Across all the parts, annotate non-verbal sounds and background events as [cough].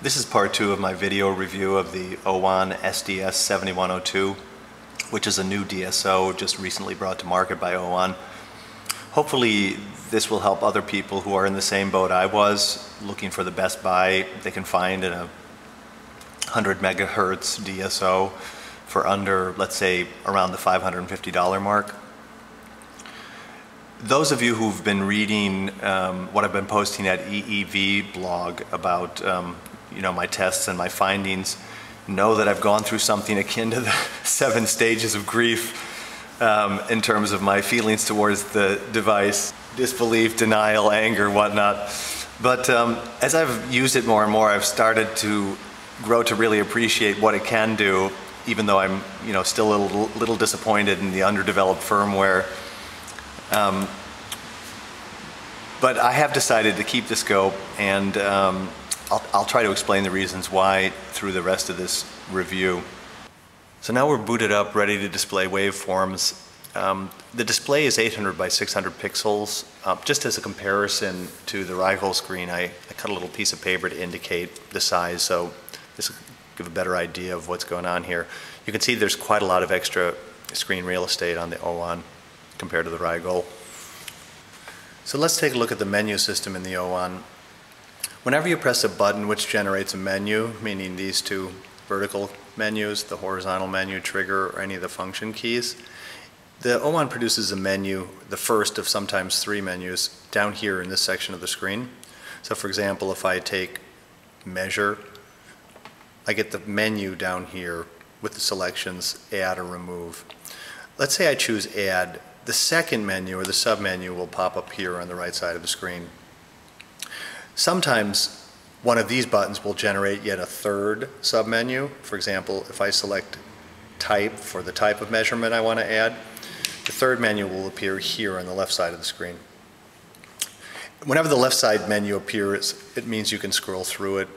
This is part two of my video review of the OWON SDS 7102, which is a new DSO just recently brought to market by OWON. Hopefully this will help other people who are in the same boat I was, looking for the best buy they can find in a 100 megahertz DSO for under, let's say, around the $550 mark. Those of you who've been reading um, what I've been posting at EEV blog about um, you know, my tests and my findings know that I've gone through something akin to the [laughs] seven stages of grief um, in terms of my feelings towards the device, disbelief, denial, anger, whatnot. But um, as I've used it more and more, I've started to grow to really appreciate what it can do, even though I'm you know, still a little, little disappointed in the underdeveloped firmware. Um, but I have decided to keep the scope and um, I'll, I'll try to explain the reasons why through the rest of this review. So now we're booted up, ready to display waveforms. Um, the display is 800 by 600 pixels. Uh, just as a comparison to the Rigol screen, I, I, cut a little piece of paper to indicate the size, so this will give a better idea of what's going on here. You can see there's quite a lot of extra screen real estate on the OWON compared to the Rigol. So let's take a look at the menu system in the OWON. Whenever you press a button which generates a menu, meaning these two vertical menus, the horizontal menu, trigger, or any of the function keys, the OWON produces a menu, the first of sometimes three menus, down here in this section of the screen. So for example, if I take measure, I get the menu down here with the selections add or remove. Let's say I choose add. The second menu or the submenu will pop up here on the right side of the screen. Sometimes one of these buttons will generate yet a third submenu. For example, if I select type for the type of measurement I want to add, the third menu will appear here on the left side of the screen. Whenever the left side menu appears, it means you can scroll through it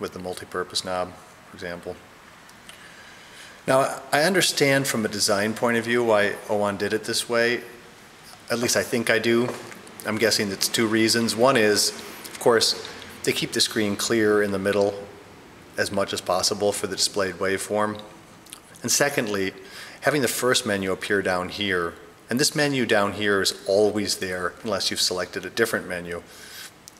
with the multi-purpose knob, for example. Now, I understand from a design point of view why OWON did it this way. At least I think I do. I'm guessing it's two reasons. One is of course, they keep the screen clear in the middle as much as possible for the displayed waveform. And secondly, having the first menu appear down here, and this menu down here is always there unless you've selected a different menu.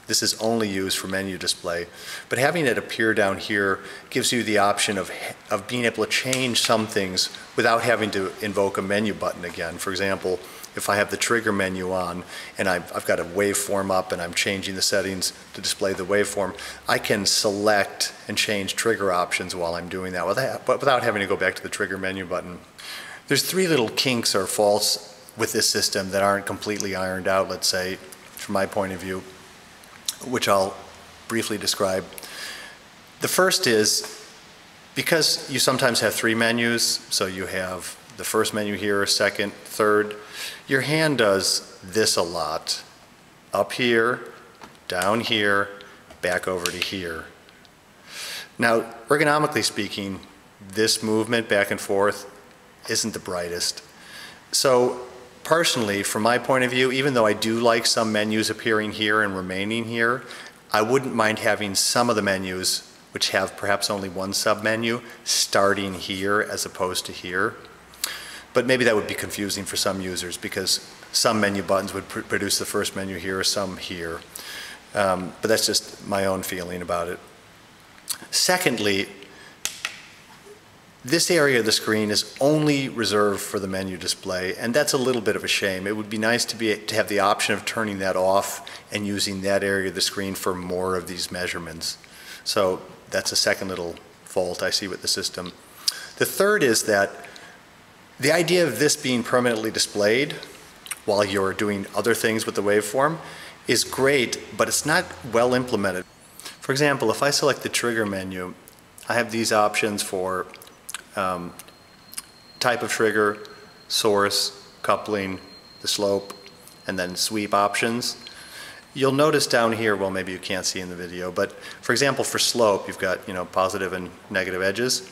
This is only used for menu display. But having it appear down here gives you the option of, of being able to change some things without having to invoke a menu button again. For example, if I have the trigger menu on and I've, I've, got a waveform up and I'm changing the settings to display the waveform, I can select and change trigger options while I'm doing that without, without having to go back to the trigger menu button. There's three little kinks or faults with this system that aren't completely ironed out, let's say, from my point of view, which I'll briefly describe. The first is because you sometimes have three menus, so you have the first menu here, second, third, your hand does this a lot. Up here, down here, back over to here. Now, ergonomically speaking, this movement back and forth isn't the brightest. So personally, from my point of view, even though I do like some menus appearing here and remaining here, I wouldn't mind having some of the menus which have perhaps only one submenu starting here as opposed to here. But maybe that would be confusing for some users because some menu buttons would pr produce the first menu here, some here. Um, but that's just my own feeling about it. Secondly, this area of the screen is only reserved for the menu display, and that's a little bit of a shame. It would be nice to, be, to have the option of turning that off and using that area of the screen for more of these measurements. So that's a second little fault I see with the system. The third is that the idea of this being permanently displayed while you're doing other things with the waveform is great, but it's not well implemented. For example, if I select the trigger menu, I have these options for um, type of trigger, source, coupling, the slope, and then sweep options. You'll notice down here, well maybe you can't see in the video, but for example for slope you've got you know positive and negative edges.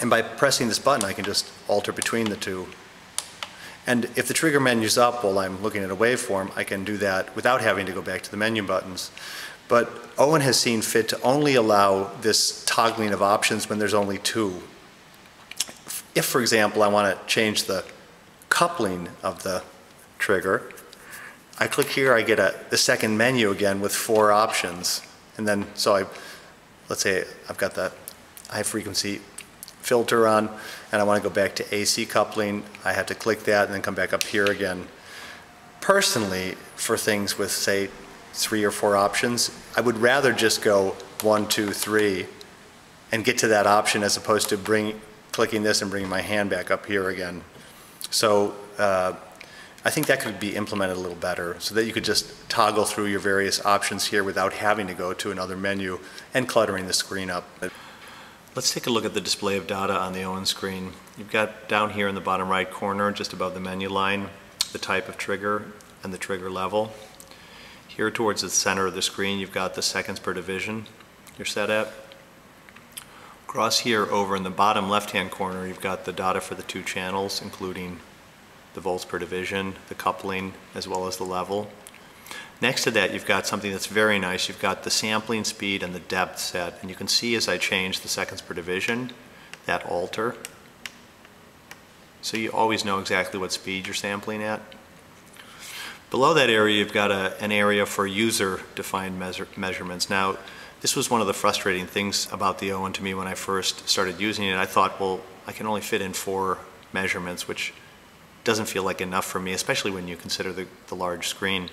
And by pressing this button, I can just alter between the two. And if the trigger menu's up while I'm looking at a waveform, I can do that without having to go back to the menu buttons. But OWON has seen fit to only allow this toggling of options when there's only two. If, for example, I want to change the coupling of the trigger, I click here, I get a, the second menu again with four options. And then, so I, let's say I've got that high frequency filter on and I want to go back to AC coupling, I have to click that and then come back up here again. Personally, for things with say three or four options, I would rather just go one, two, three and get to that option as opposed to bring, clicking this and bringing my hand back up here again. So uh, I think that could be implemented a little better so that you could just toggle through your various options here without having to go to another menu and cluttering the screen up. Let's take a look at the display of data on the OWON screen. You've got down here in the bottom right corner, just above the menu line, the type of trigger and the trigger level. Here towards the center of the screen, you've got the seconds per division you're set at. Across here over in the bottom left-hand corner, you've got the data for the two channels, including the volts per division, the coupling, as well as the level. Next to that, you've got something that's very nice. You've got the sampling speed and the depth set. And you can see as I change the seconds per division, that alter. So you always know exactly what speed you're sampling at. Below that area, you've got a, an area for user-defined measure, measurements. Now, this was one of the frustrating things about the OWON to me when I first started using it. I thought, well, I can only fit in four measurements, which doesn't feel like enough for me, especially when you consider the, the large screen.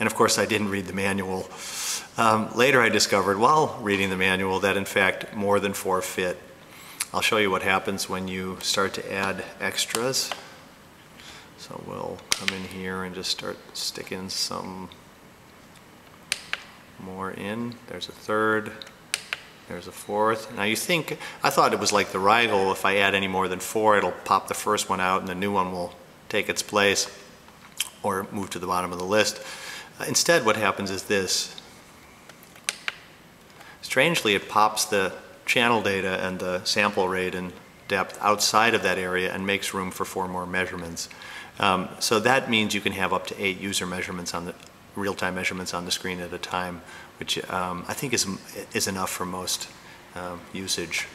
And of course, I didn't read the manual. Um, later, I discovered while reading the manual that in fact more than four fit. I'll show you what happens when you start to add extras. So we'll come in here and just start sticking some more in. There's a third. There's a fourth. Now you think, I thought it was like the Rigol, if I add any more than four, it'll pop the first one out and the new one will take its place or move to the bottom of the list. Uh, instead, what happens is this. Strangely, it pops the channel data and the sample rate and depth outside of that area and makes room for four more measurements. Um, so that means you can have up to eight user measurements on the real-time measurements on the screen at a time, which um, I think is, is enough for most um, usage.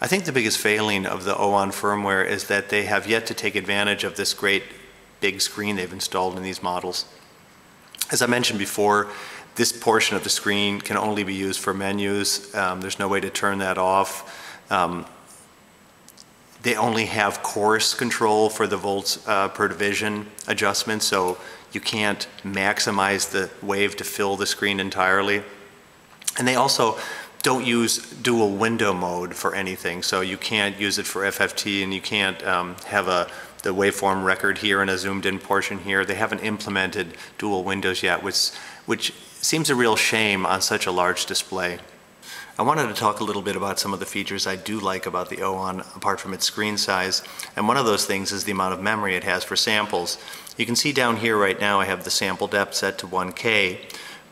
I think the biggest failing of the OWON firmware is that they have yet to take advantage of this great big screen they've installed in these models. As I mentioned before, this portion of the screen can only be used for menus. Um, there's no way to turn that off. Um, they only have coarse control for the volts uh, per division adjustment, so you can't maximize the wave to fill the screen entirely. And they also don't use dual window mode for anything, so you can't use it for FFT and you can't um, have a the waveform record here and a zoomed in portion here. They haven't implemented dual windows yet, which, which seems a real shame on such a large display. I wanted to talk a little bit about some of the features I do like about the OWON apart from its screen size. And one of those things is the amount of memory it has for samples. You can see down here right now I have the sample depth set to 1K,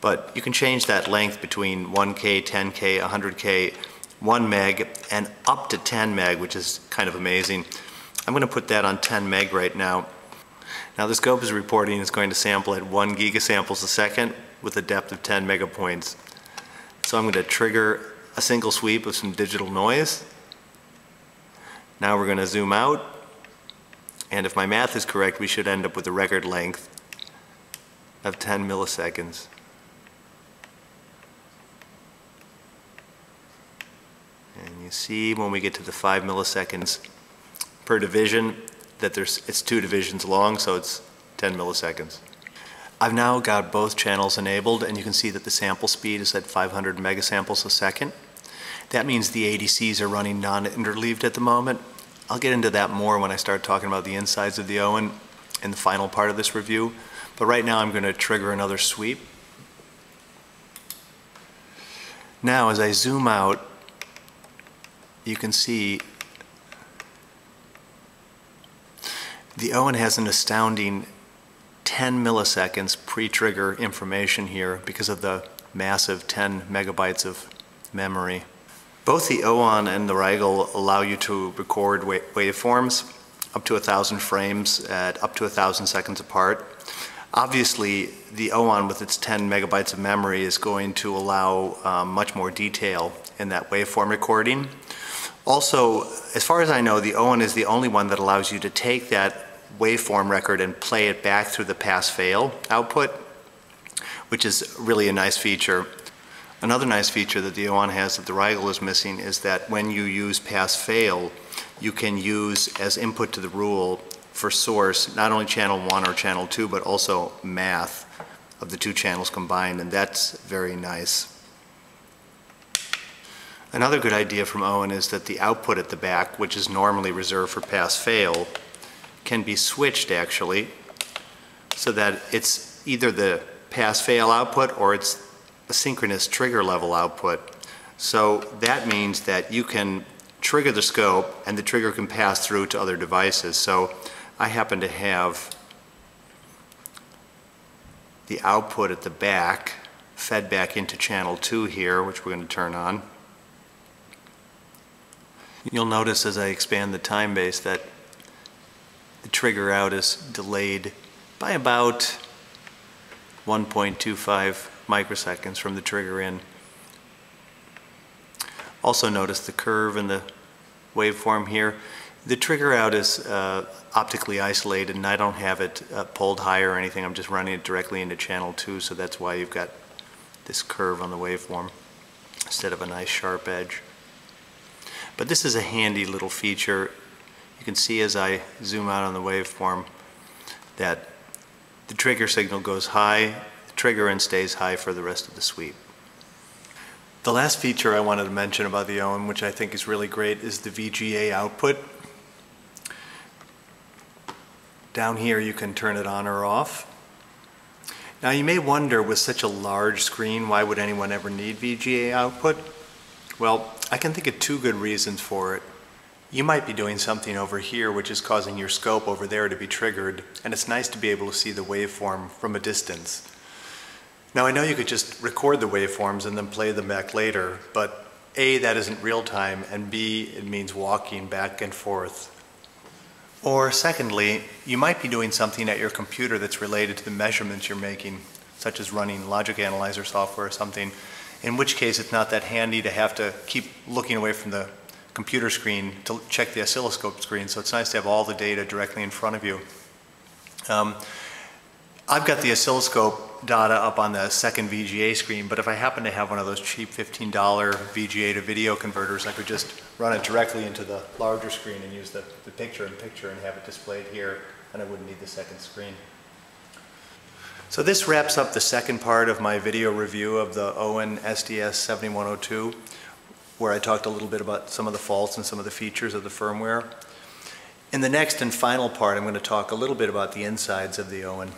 but you can change that length between 1K, 10K, 100K, 1 meg, and up to 10 meg, which is kind of amazing. I'm going to put that on 10 meg right now. Now the scope is reporting it's going to sample at 1 gigasamples a second with a depth of 10 megapoints. So I'm going to trigger a single sweep of some digital noise. Now we're going to zoom out. And if my math is correct, we should end up with a record length of 10 milliseconds. And you see when we get to the 5 milliseconds per division that there's, it's two divisions long, so it's 10 milliseconds. I've now got both channels enabled and you can see that the sample speed is at 500 megasamples a second. That means the ADCs are running non-interleaved at the moment. I'll get into that more when I start talking about the insides of the OWON in the final part of this review. But right now I'm going to trigger another sweep. Now as I zoom out, you can see the OWON has an astounding 10 milliseconds pre-trigger information here because of the massive 10 megabytes of memory. Both the OWON and the Rigol allow you to record waveforms up to a thousand frames at up to a thousand seconds apart. Obviously, the OWON with its 10 megabytes of memory is going to allow um, much more detail in that waveform recording. Also, as far as I know, the OWON is the only one that allows you to take that waveform record and play it back through the pass-fail output, which is really a nice feature. Another nice feature that the OWON has that the Rigol is missing is that when you use pass-fail, you can use as input to the rule for source, not only channel one or channel two, but also math of the two channels combined, and that's very nice. Another good idea from OWON is that the output at the back, which is normally reserved for pass-fail, can be switched actually, so that it's either the pass-fail output or it's a synchronous trigger level output. So that means that you can trigger the scope and the trigger can pass through to other devices. So I happen to have the output at the back fed back into channel 2 here, which we're going to turn on. You'll notice as I expand the time base that trigger out is delayed by about 1.25 microseconds from the trigger in. Also notice the curve in the waveform here. The trigger out is uh, optically isolated and I don't have it uh, pulled higher or anything. I'm just running it directly into channel 2 so that's why you've got this curve on the waveform instead of a nice sharp edge. But this is a handy little feature. You can see as I zoom out on the waveform that the trigger signal goes high the trigger and stays high for the rest of the sweep. The last feature I wanted to mention about the OWON, which I think is really great, is the VGA output. Down here you can turn it on or off. Now you may wonder with such a large screen why would anyone ever need VGA output? Well, I can think of two good reasons for it. You might be doing something over here which is causing your scope over there to be triggered, and it's nice to be able to see the waveform from a distance. Now I know you could just record the waveforms and then play them back later, but A, that isn't real time, and B, it means walking back and forth. Or secondly, you might be doing something at your computer that's related to the measurements you're making, such as running logic analyzer software or something, in which case it's not that handy to have to keep looking away from the computer screen to check the oscilloscope screen, so it's nice to have all the data directly in front of you. Um, I've got the oscilloscope data up on the second VGA screen, but if I happen to have one of those cheap $15 VGA to video converters, I could just run it directly into the larger screen and use the, the picture-in-picture and have it displayed here, and I wouldn't need the second screen. So this wraps up the second part of my video review of the OWON SDS 7102, where I talked a little bit about some of the faults and some of the features of the firmware. In the next and final part, I'm going to talk a little bit about the insides of the OWON.